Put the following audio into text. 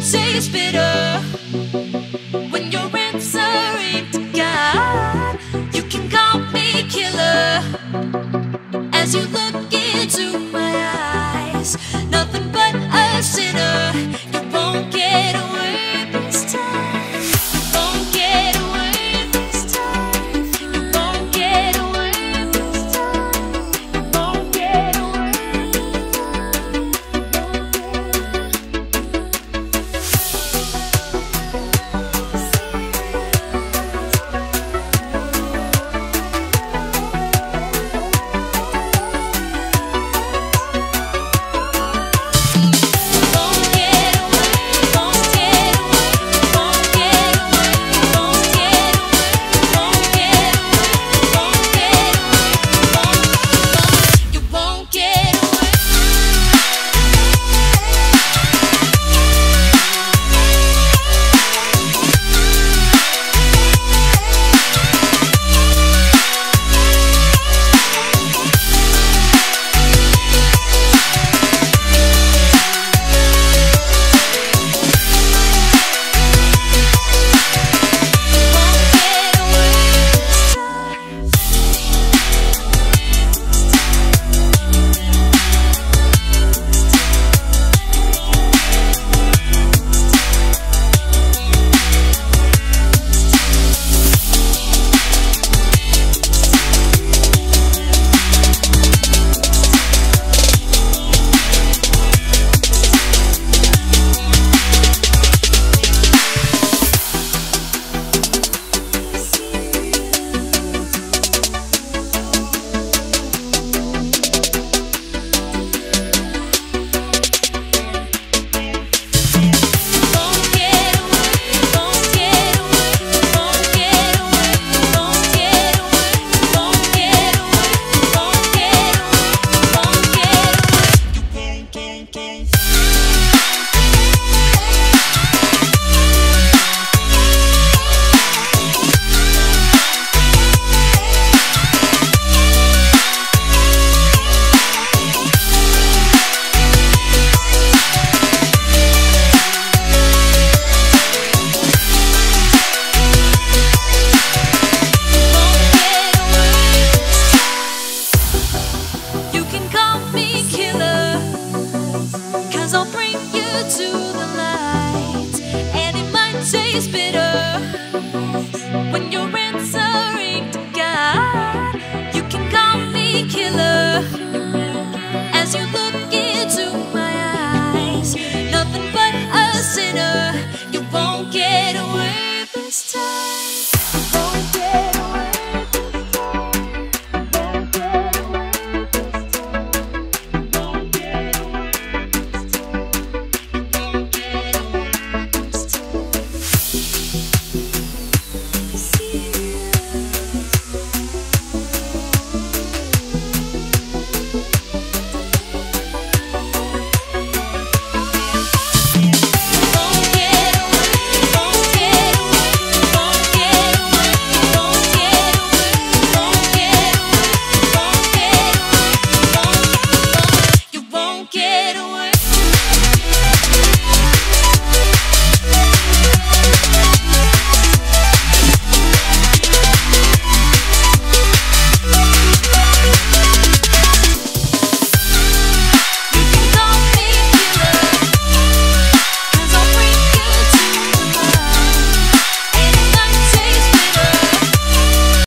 say bitter when your answer ain't to God. spit up.